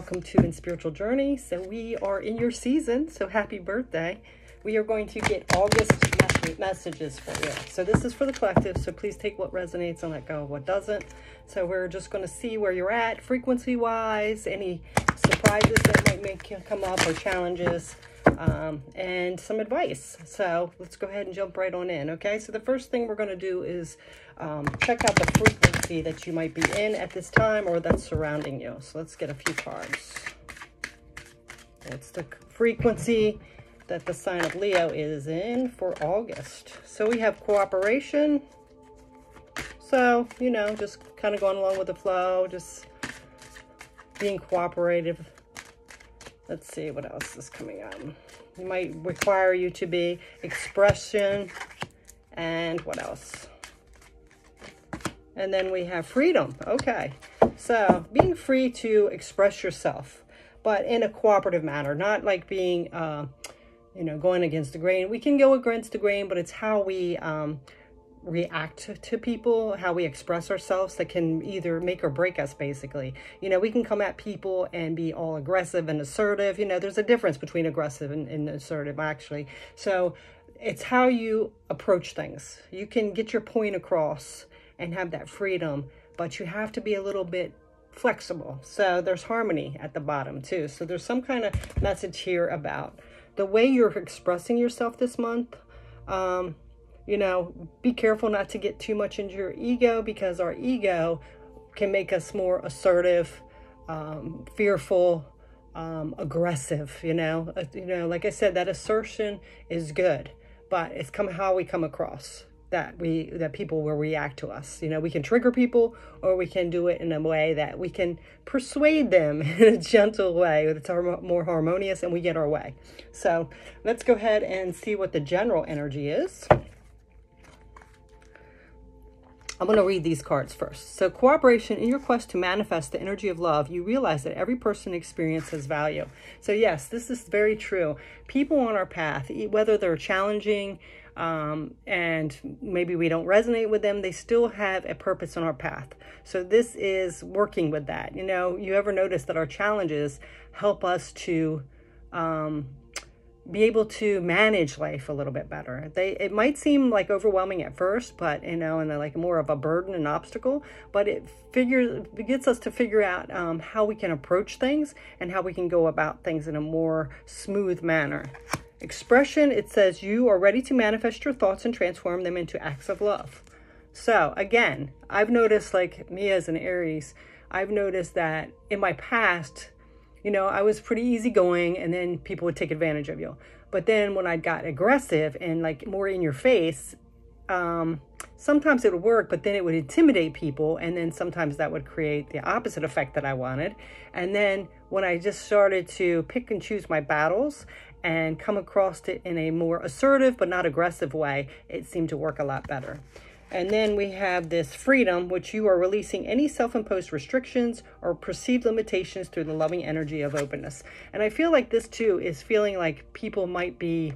welcome to inSPIRITual Journey. So we are in your season, so happy birthday. We are going to get August messages for you. So this is for the collective, so please take what resonates and let go of what doesn't. So we're just going to see where you're at frequency-wise, any surprises that might make you come up or challenges, um, and some advice. So let's go ahead and jump right on in, okay? So the first thing we're going to do is um, check out the frequency that you might be in at this time or that's surrounding you. So let's get a few cards. It's the frequency that the sign of Leo is in for August. So we have cooperation. So, you know, just kind of going along with the flow, just being cooperative. Let's see what else is coming up. It might require you to be expression and what else? And then we have freedom. Okay. So being free to express yourself, but in a cooperative manner, not like being, uh, you know, going against the grain. We can go against the grain, but it's how we um, react to people, how we express ourselves that can either make or break us, basically. You know, we can come at people and be all aggressive and assertive. You know, there's a difference between aggressive and, and assertive, actually. So it's how you approach things. You can get your point across and have that freedom, but you have to be a little bit flexible. So there's harmony at the bottom too. So there's some kind of message here about the way you're expressing yourself this month, um, you know, be careful not to get too much into your ego because our ego can make us more assertive, um, fearful, um, aggressive, you know, uh, you know, like I said, that assertion is good, but it's come how we come across that we that people will react to us you know we can trigger people or we can do it in a way that we can persuade them in a gentle way that's more harmonious and we get our way so let's go ahead and see what the general energy is I'm going to read these cards first. So cooperation in your quest to manifest the energy of love, you realize that every person experiences value. So yes, this is very true. People on our path, whether they're challenging, um, and maybe we don't resonate with them, they still have a purpose on our path. So this is working with that. You know, you ever notice that our challenges help us to um, be able to manage life a little bit better. They it might seem like overwhelming at first, but you know, and like more of a burden and obstacle. But it figures it gets us to figure out um, how we can approach things and how we can go about things in a more smooth manner. Expression, it says you are ready to manifest your thoughts and transform them into acts of love. So again, I've noticed like me as an Aries, I've noticed that in my past, you know, I was pretty easygoing and then people would take advantage of you. But then when I got aggressive and like more in your face, um, sometimes it would work, but then it would intimidate people. And then sometimes that would create the opposite effect that I wanted. And then when I just started to pick and choose my battles and come across it in a more assertive but not aggressive way, it seemed to work a lot better. And then we have this freedom, which you are releasing any self-imposed restrictions or perceived limitations through the loving energy of openness. And I feel like this too is feeling like people might be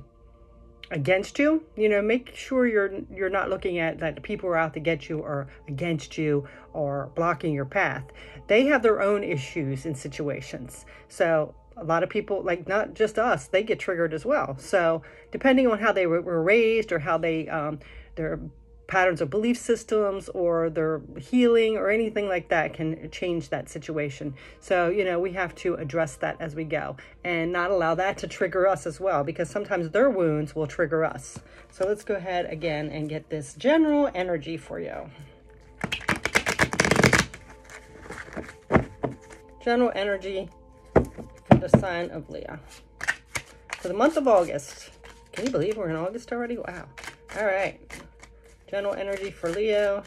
against you. You know, make sure you're you're not looking at that people are out to get you or against you or blocking your path. They have their own issues and situations. So a lot of people, like not just us, they get triggered as well. So depending on how they were raised or how they, um, their patterns of belief systems or their healing or anything like that can change that situation. So, you know, we have to address that as we go and not allow that to trigger us as well because sometimes their wounds will trigger us. So let's go ahead again and get this general energy for you. General energy the sign of Leo. For the month of August. Can you believe we're in August already? Wow. All right. General energy for Leo.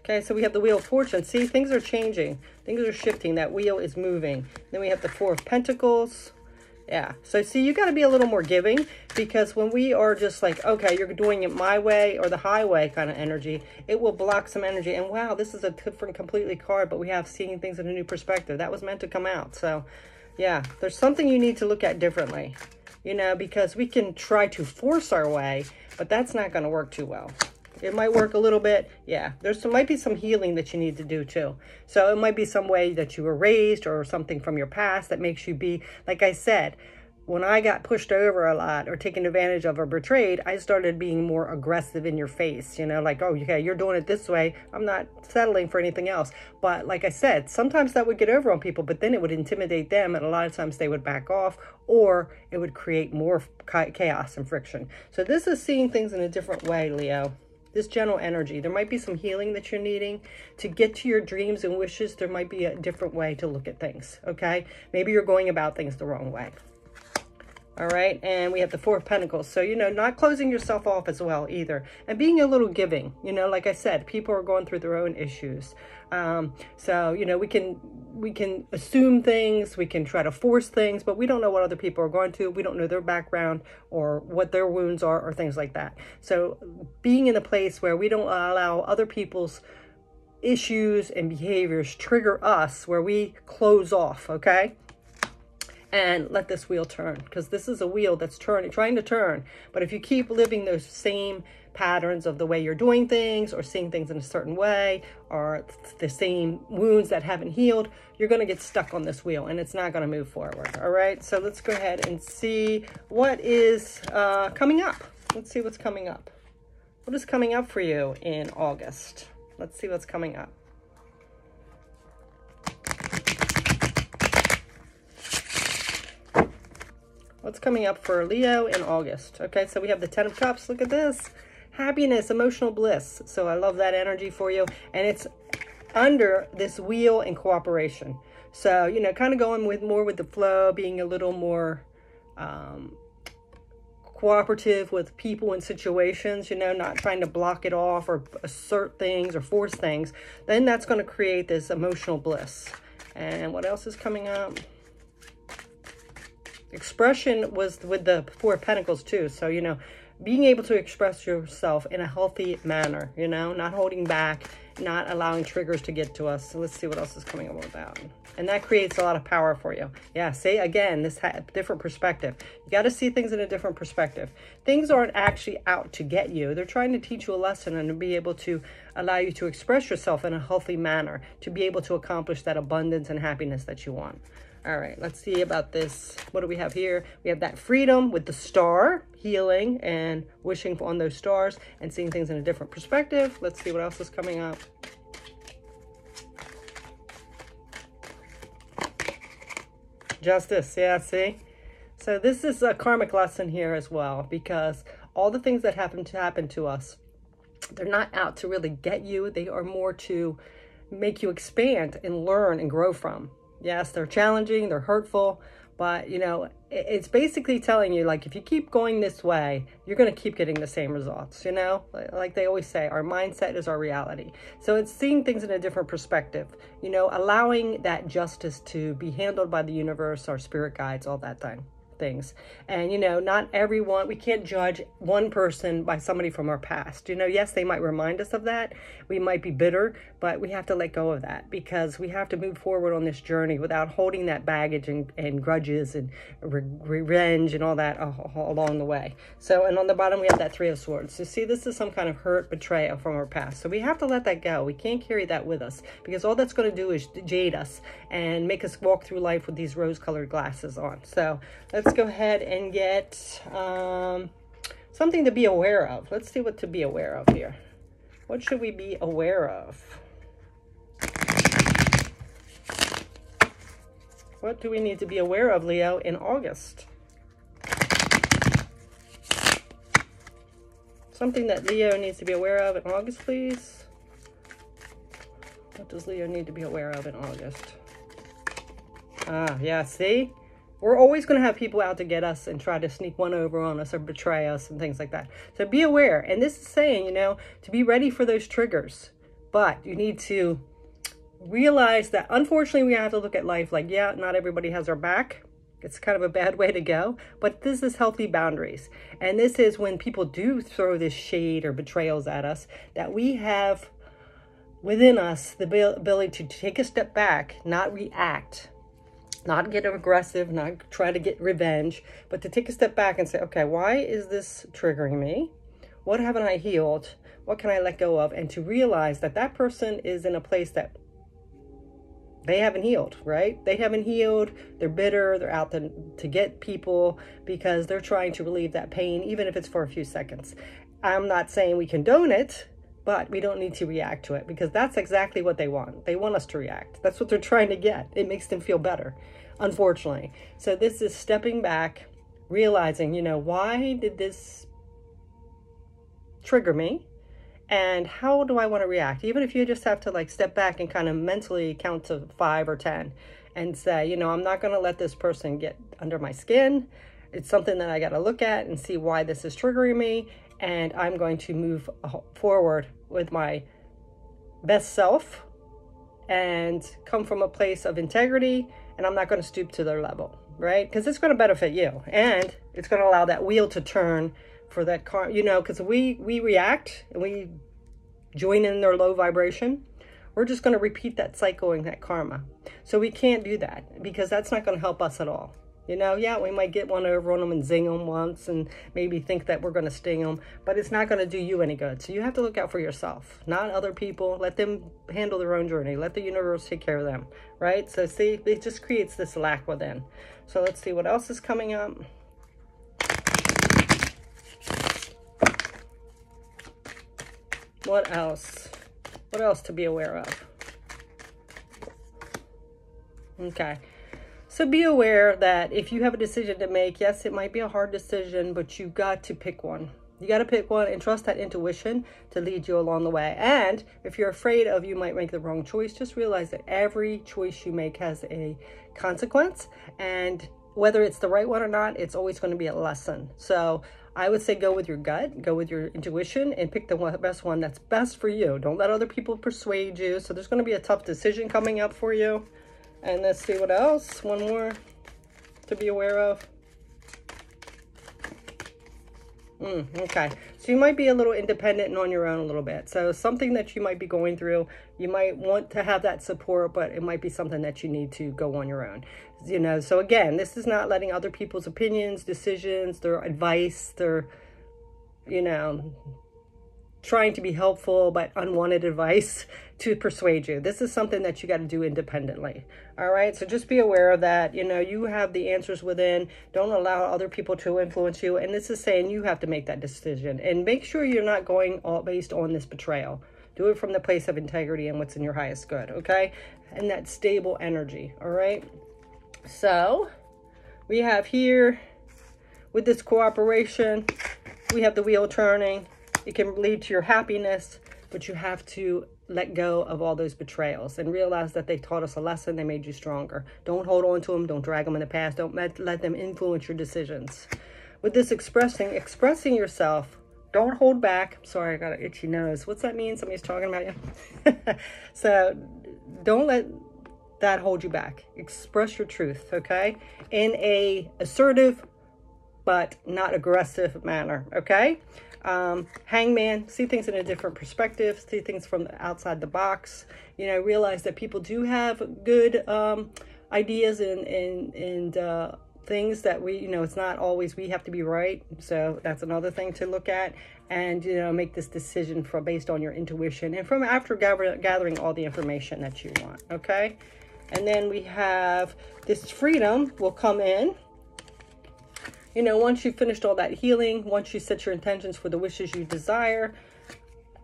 Okay, so we have the Wheel of Fortune. See, things are changing. Things are shifting. That wheel is moving. Then we have the Four of Pentacles. Yeah. So see, you got to be a little more giving because when we are just like, okay, you're doing it my way or the highway kind of energy, it will block some energy. And wow, this is a different completely card, but we have seeing things in a new perspective. That was meant to come out. So yeah, there's something you need to look at differently, you know, because we can try to force our way, but that's not going to work too well. It might work a little bit. Yeah, there's some, might be some healing that you need to do too. So it might be some way that you were raised or something from your past that makes you be, like I said, when I got pushed over a lot or taken advantage of or betrayed, I started being more aggressive in your face, you know, like, oh, okay, you're doing it this way. I'm not settling for anything else. But like I said, sometimes that would get over on people, but then it would intimidate them. And a lot of times they would back off or it would create more chaos and friction. So this is seeing things in a different way, Leo this general energy. There might be some healing that you're needing to get to your dreams and wishes. There might be a different way to look at things, okay? Maybe you're going about things the wrong way. All right, and we have the Four of Pentacles. So, you know, not closing yourself off as well either. And being a little giving. You know, like I said, people are going through their own issues. Um, so, you know, we can we can assume things, we can try to force things, but we don't know what other people are going to. We don't know their background or what their wounds are or things like that. So being in a place where we don't allow other people's issues and behaviors trigger us where we close off, okay? And let this wheel turn because this is a wheel that's turning, trying to turn. But if you keep living those same patterns of the way you're doing things or seeing things in a certain way or the same wounds that haven't healed, you're going to get stuck on this wheel and it's not going to move forward. All right, so let's go ahead and see what is uh, coming up. Let's see what's coming up. What is coming up for you in August? Let's see what's coming up. What's coming up for Leo in August. Okay, so we have the Ten of Cups. Look at this. Happiness, emotional bliss. So I love that energy for you. And it's under this wheel and cooperation. So, you know, kind of going with more with the flow, being a little more um, cooperative with people and situations, you know, not trying to block it off or assert things or force things, then that's going to create this emotional bliss. And what else is coming up? Expression was with the Four Pentacles too. So, you know, being able to express yourself in a healthy manner, you know, not holding back, not allowing triggers to get to us. So let's see what else is coming up with that. And that creates a lot of power for you. Yeah, say again, this different perspective. You got to see things in a different perspective. Things aren't actually out to get you. They're trying to teach you a lesson and to be able to allow you to express yourself in a healthy manner, to be able to accomplish that abundance and happiness that you want. All right, let's see about this. What do we have here? We have that freedom with the star, healing and wishing on those stars and seeing things in a different perspective. Let's see what else is coming up. Justice, yeah, see? So this is a karmic lesson here as well because all the things that happen to happen to us, they're not out to really get you. They are more to make you expand and learn and grow from. Yes, they're challenging, they're hurtful, but you know, it's basically telling you like if you keep going this way, you're going to keep getting the same results, you know? Like they always say, our mindset is our reality. So it's seeing things in a different perspective, you know, allowing that justice to be handled by the universe, our spirit guides, all that thing things. And, you know, not everyone, we can't judge one person by somebody from our past. You know, yes, they might remind us of that. We might be bitter, but we have to let go of that because we have to move forward on this journey without holding that baggage and, and grudges and re revenge and all that along the way. So, and on the bottom, we have that Three of Swords. So, see, this is some kind of hurt, betrayal from our past. So, we have to let that go. We can't carry that with us because all that's going to do is jade us and make us walk through life with these rose colored glasses on. So, let's go ahead and get um, something to be aware of. Let's see what to be aware of here. What should we be aware of? What do we need to be aware of, Leo, in August? Something that Leo needs to be aware of in August, please. What does Leo need to be aware of in August? Ah, yeah, see? We're always going to have people out to get us and try to sneak one over on us or betray us and things like that. So be aware. And this is saying, you know, to be ready for those triggers. But you need to realize that unfortunately we have to look at life like, yeah, not everybody has our back. It's kind of a bad way to go, but this is healthy boundaries. And this is when people do throw this shade or betrayals at us, that we have within us the ability to take a step back, not react, not get aggressive, not try to get revenge, but to take a step back and say, okay, why is this triggering me? What haven't I healed? What can I let go of? And to realize that that person is in a place that they haven't healed, right? They haven't healed. They're bitter. They're out to, to get people because they're trying to relieve that pain, even if it's for a few seconds. I'm not saying we condone it, but we don't need to react to it because that's exactly what they want. They want us to react. That's what they're trying to get. It makes them feel better, unfortunately. So this is stepping back, realizing, you know, why did this trigger me? and how do I want to react? Even if you just have to like step back and kind of mentally count to five or 10 and say, you know, I'm not going to let this person get under my skin. It's something that I got to look at and see why this is triggering me. And I'm going to move forward with my best self and come from a place of integrity. And I'm not going to stoop to their level, right? Because it's going to benefit you. And it's going to allow that wheel to turn for that car, you know, because we, we react and we join in their low vibration. We're just going to repeat that cycle and that karma. So we can't do that because that's not going to help us at all. You know, yeah, we might get one over on them and zing them once and maybe think that we're going to sting them, but it's not going to do you any good. So you have to look out for yourself, not other people. Let them handle their own journey. Let the universe take care of them, right? So see, it just creates this lack within. So let's see what else is coming up. What else? What else to be aware of? Okay. So be aware that if you have a decision to make, yes, it might be a hard decision, but you got to pick one. You got to pick one and trust that intuition to lead you along the way. And if you're afraid of you might make the wrong choice, just realize that every choice you make has a consequence. And whether it's the right one or not, it's always going to be a lesson. So I would say go with your gut, go with your intuition, and pick the best one that's best for you. Don't let other people persuade you. So there's going to be a tough decision coming up for you. And let's see what else. One more to be aware of. Mm, okay, so you might be a little independent and on your own a little bit. So something that you might be going through, you might want to have that support, but it might be something that you need to go on your own you know so again this is not letting other people's opinions decisions their advice their you know trying to be helpful but unwanted advice to persuade you. This is something that you got to do independently all right? So just be aware of that. You know you have the answers within. Don't allow other people to influence you. And this is saying you have to make that decision. And make sure you're not going all based on this betrayal. Do it from the place of integrity and what's in your highest good okay? And that stable energy all right? So we have here with this cooperation, we have the wheel turning. It can lead to your happiness, but you have to let go of all those betrayals and realize that they taught us a lesson. They made you stronger. Don't hold on to them. Don't drag them in the past. Don't let, let them influence your decisions. With this expressing, expressing yourself, don't hold back. Sorry, I got an itchy nose. What's that mean? Somebody's talking about you. so don't let that hold you back. Express your truth, okay? In a assertive but not aggressive manner, okay? Um, hangman, see things in a different perspective, see things from outside the box. You know, realize that people do have good um, ideas and, and, and uh, things that we, you know, it's not always we have to be right. So that's another thing to look at and, you know, make this decision from based on your intuition and from after gather, gathering all the information that you want, okay? And then we have this freedom will come in. You know, once you've finished all that healing, once you set your intentions for the wishes you desire,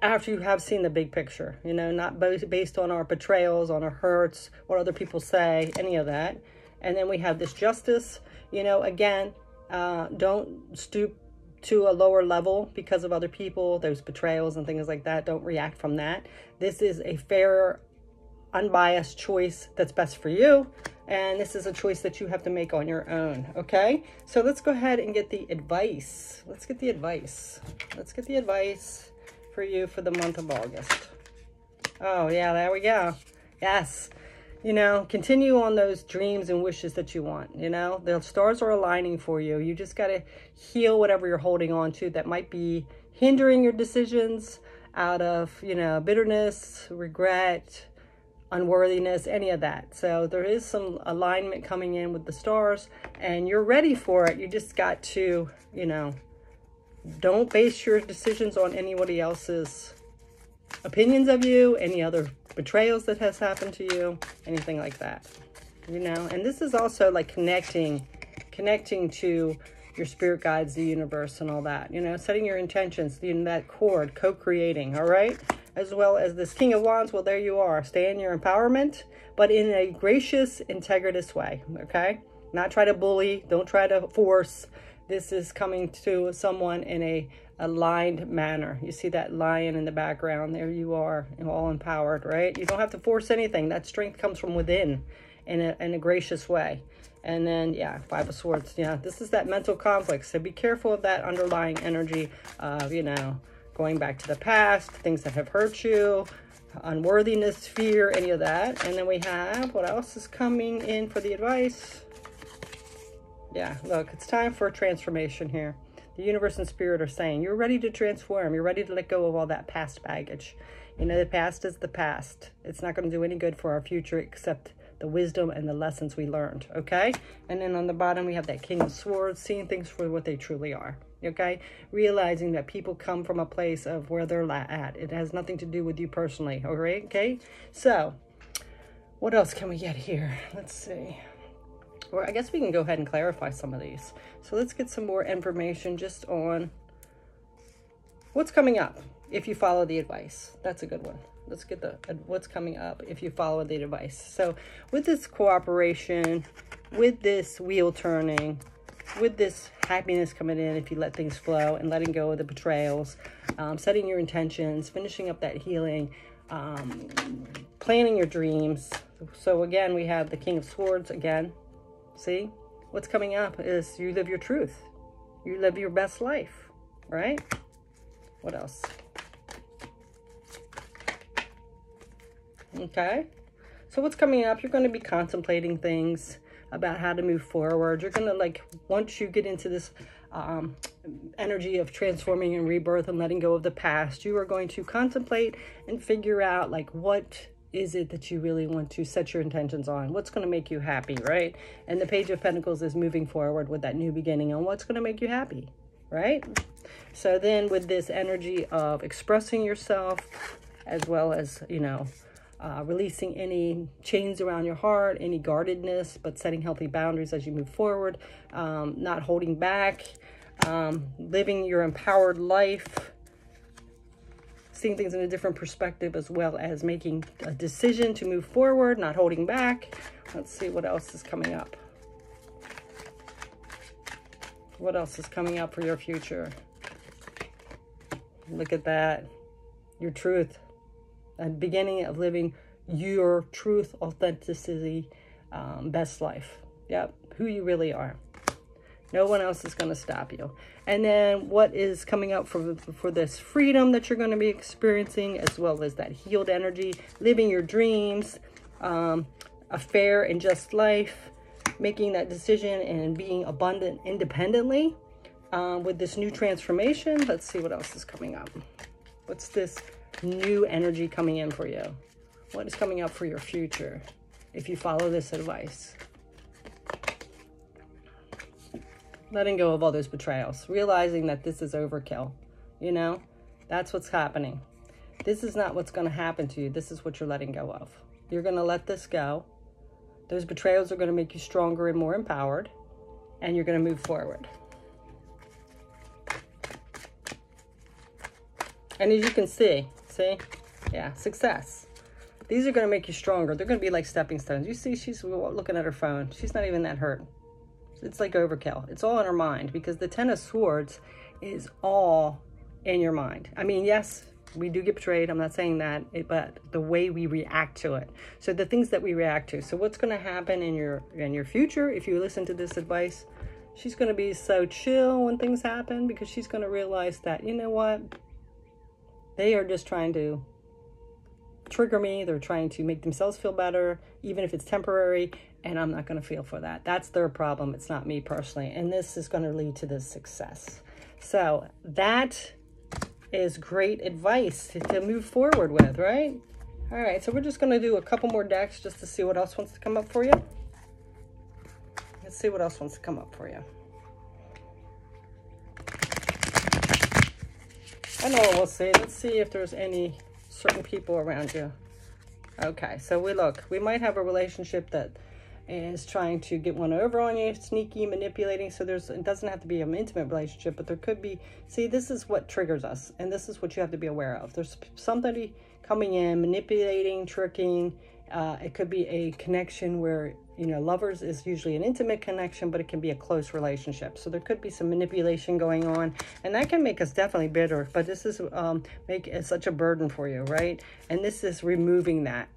after you have seen the big picture, you know, not based on our betrayals, on our hurts, what other people say, any of that. And then we have this justice, you know, again, uh, don't stoop to a lower level because of other people, those betrayals and things like that. Don't react from that. This is a fair unbiased choice that's best for you. And this is a choice that you have to make on your own, okay? So let's go ahead and get the advice. Let's get the advice. Let's get the advice for you for the month of August. Oh, yeah, there we go. Yes. You know, continue on those dreams and wishes that you want. You know, the stars are aligning for you. You just got to heal whatever you're holding on to that might be hindering your decisions out of, you know, bitterness, regret, unworthiness, any of that. So there is some alignment coming in with the stars and you're ready for it. You just got to, you know, Don't base your decisions on anybody else's opinions of you, any other betrayals that has happened to you, anything like that. You know, and this is also like connecting, connecting to your spirit guides, the universe, and all that. You know, setting your intentions, in that cord, co-creating, all right? As well as this King of Wands, well, there you are. Stay in your empowerment, but in a gracious, integritous way, okay? Not try to bully, don't try to force. This is coming to someone in a aligned manner. You see that lion in the background. There you are, all empowered, right? You don't have to force anything. That strength comes from within in a, in a gracious way. And then, yeah, Five of Swords. Yeah, this is that mental conflict. So be careful of that underlying energy of, you know, going back to the past, things that have hurt you, unworthiness, fear, any of that. And then we have, what else is coming in for the advice? Yeah, look, it's time for transformation here. The universe and spirit are saying, you're ready to transform. You're ready to let go of all that past baggage. You know, the past is the past. It's not going to do any good for our future except the wisdom and the lessons we learned, okay? And then on the bottom, we have that King of Swords, seeing things for what they truly are, okay? Realizing that people come from a place of where they're at. It has nothing to do with you personally, all right? Okay? So, what else can we get here? Let's see. Or I guess we can go ahead and clarify some of these. So let's get some more information just on what's coming up if you follow the advice. That's a good one let's get the what's coming up if you follow the advice. So with this cooperation, with this wheel turning, with this happiness coming in if you let things flow and letting go of the betrayals, um, setting your intentions, finishing up that healing, um, planning your dreams. So again, we have the King of Swords again. See, what's coming up is you live your truth. You live your best life, right? What else? Okay? So what's coming up, you're going to be contemplating things about how to move forward. You're going to, like, once you get into this um, energy of transforming and rebirth and letting go of the past, you are going to contemplate and figure out, like, what is it that you really want to set your intentions on? What's going to make you happy, right? And the Page of Pentacles is moving forward with that new beginning and what's going to make you happy, right? So then with this energy of expressing yourself as well as, you know, uh, releasing any chains around your heart, any guardedness, but setting healthy boundaries as you move forward, um, not holding back, um, living your empowered life, seeing things in a different perspective, as well as making a decision to move forward, not holding back. Let's see what else is coming up. What else is coming up for your future? Look at that. Your truth a beginning of living your truth, authenticity, um, best life. Yep, who you really are. No one else is going to stop you. And then what is coming up for, for this freedom that you're going to be experiencing, as well as that healed energy, living your dreams, um, a fair and just life, making that decision and being abundant independently. Um, with this new transformation, let's see what else is coming up. What's this new energy coming in for you? What is coming up for your future if you follow this advice? Letting go of all those betrayals. Realizing that this is overkill. You know? That's what's happening. This is not what's going to happen to you. This is what you're letting go of. You're going to let this go. Those betrayals are going to make you stronger and more empowered. And you're going to move forward. And as you can see, see? Yeah, success. These are going to make you stronger. They're going to be like stepping stones. You see, she's looking at her phone. She's not even that hurt. It's like overkill. It's all in her mind because the Ten of Swords is all in your mind. I mean, yes, we do get betrayed. I'm not saying that, but the way we react to it. So the things that we react to. So what's going to happen in your in your future if you listen to this advice? She's going to be so chill when things happen because she's going to realize that, you know what? They are just trying to trigger me. They're trying to make themselves feel better, even if it's temporary, and I'm not going to feel for that. That's their problem. It's not me personally. And this is going to lead to this success. So that is great advice to, to move forward with, right? All right, so we're just going to do a couple more decks just to see what else wants to come up for you. Let's see what else wants to come up for you. I know we'll see. Let's see if there's any certain people around you. Okay, so we look. We might have a relationship that is trying to get one over on you, sneaky, manipulating. So there's it doesn't have to be an intimate relationship, but there could be. See, this is what triggers us, and this is what you have to be aware of. There's somebody coming in, manipulating, tricking. Uh, it could be a connection where you know lovers is usually an intimate connection, but it can be a close relationship. So there could be some manipulation going on, and that can make us definitely bitter. But this is um, make it such a burden for you, right? And this is removing that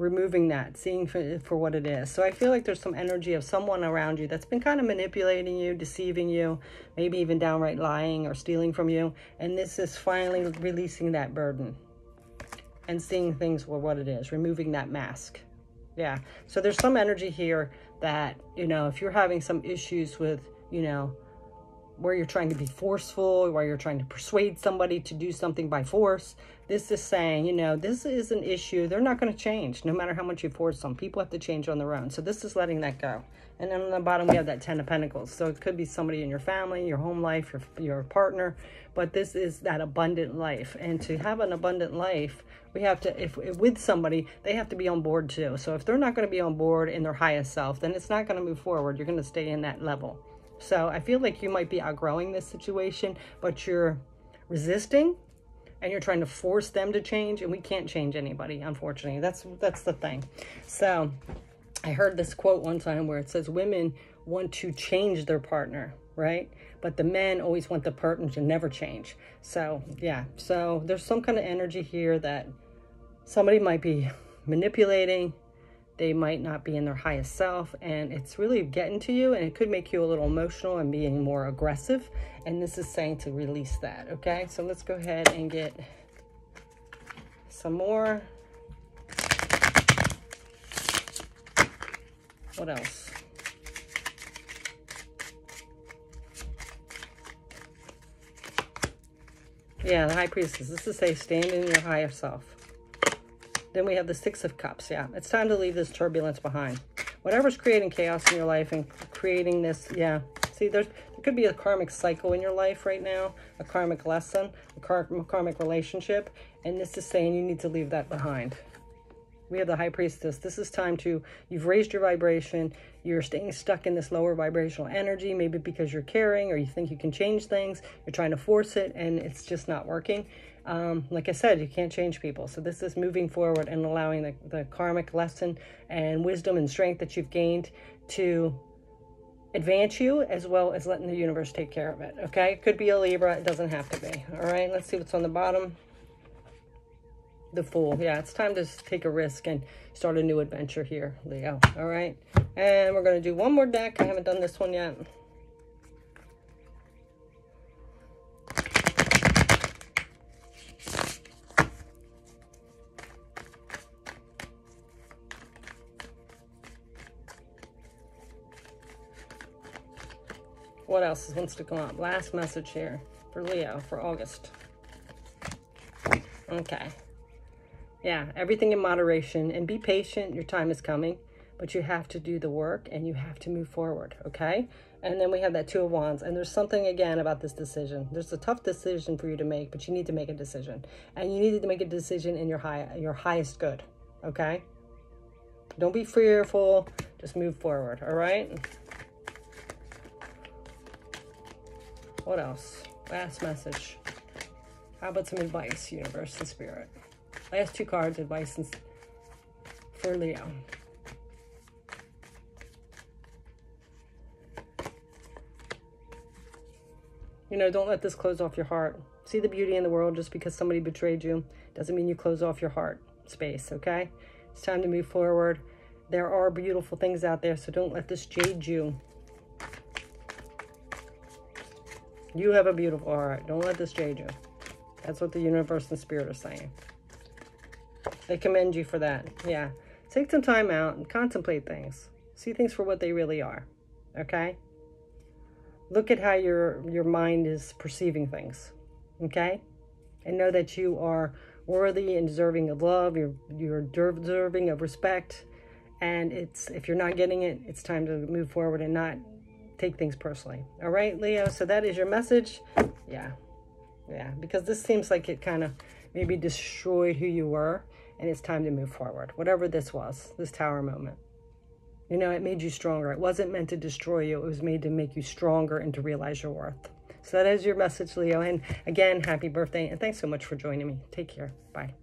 removing that, seeing for, for what it is. So I feel like there's some energy of someone around you that's been kind of manipulating you, deceiving you, maybe even downright lying or stealing from you. And this is finally releasing that burden and seeing things for what it is, removing that mask. Yeah. So there's some energy here that, you know, if you're having some issues with, you know, where you're trying to be forceful, where you're trying to persuade somebody to do something by force. This is saying, you know, this is an issue. They're not going to change no matter how much you force them. People have to change on their own. So this is letting that go. And then on the bottom, we have that Ten of Pentacles. So it could be somebody in your family, your home life, your, your partner. But this is that abundant life. And to have an abundant life, we have to, if, with somebody, they have to be on board too. So if they're not going to be on board in their highest self, then it's not going to move forward. You're going to stay in that level. So I feel like you might be outgrowing this situation, but you're resisting and you're trying to force them to change and we can't change anybody, unfortunately. That's that's the thing. So I heard this quote one time where it says women want to change their partner, right? But the men always want the partner to never change. So yeah, so there's some kind of energy here that somebody might be manipulating, they might not be in their highest self and it's really getting to you and it could make you a little emotional and being more aggressive and this is saying to release that okay? So let's go ahead and get some more. What else yeah the high priestess this is say stand in your higher self then we have the Six of Cups. Yeah, it's time to leave this turbulence behind. Whatever's creating chaos in your life and creating this, yeah. See, there's, there could be a karmic cycle in your life right now, a karmic lesson, a kar karmic relationship, and this is saying you need to leave that behind. We have the High Priestess. This is time to, you've raised your vibration. You're staying stuck in this lower vibrational energy, maybe because you're caring or you think you can change things. You're trying to force it and it's just not working. Um, like I said, you can't change people. So this is moving forward and allowing the, the karmic lesson and wisdom and strength that you've gained to advance you as well as letting the universe take care of it. Okay, it could be a Libra. It doesn't have to be. All right, let's see what's on the bottom. The Fool. Yeah, it's time to take a risk and start a new adventure here, Leo. All right, and we're going to do one more deck. I haven't done this one yet. What else wants to come up? Last message here for Leo for August. Okay. Yeah, everything in moderation and be patient. Your time is coming, but you have to do the work and you have to move forward, okay? And then we have that Two of Wands. And there's something, again, about this decision. There's a tough decision for you to make, but you need to make a decision. And you need to make a decision in your high, your highest good, okay? Don't be fearful. Just move forward, all right? What else? Last message. How about some advice, universe and spirit? Last two cards, advice for Leo. You know, don't let this close off your heart. See the beauty in the world just because somebody betrayed you doesn't mean you close off your heart space, okay? It's time to move forward. There are beautiful things out there, so don't let this jade you. You have a beautiful heart. Don't let this jade you. That's what the universe and spirit are saying. They commend you for that. Yeah. Take some time out and contemplate things. See things for what they really are. Okay? Look at how your your mind is perceiving things. Okay? And know that you are worthy and deserving of love. You're you're deserving of respect. And it's if you're not getting it, it's time to move forward and not take things personally. All right, Leo. So that is your message. Yeah. Yeah, because this seems like it kind of maybe destroyed who you were and it's time to move forward. Whatever this was, this tower moment. You know, it made you stronger. It wasn't meant to destroy you. It was made to make you stronger and to realize your worth. So that is your message, Leo. And again, happy birthday. And thanks so much for joining me. Take care. Bye.